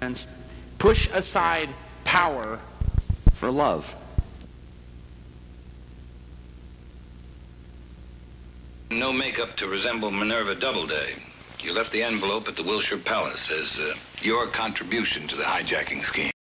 friends, push aside power for love. No makeup to resemble Minerva Doubleday. You left the envelope at the Wilshire Palace as uh, your contribution to the hijacking scheme.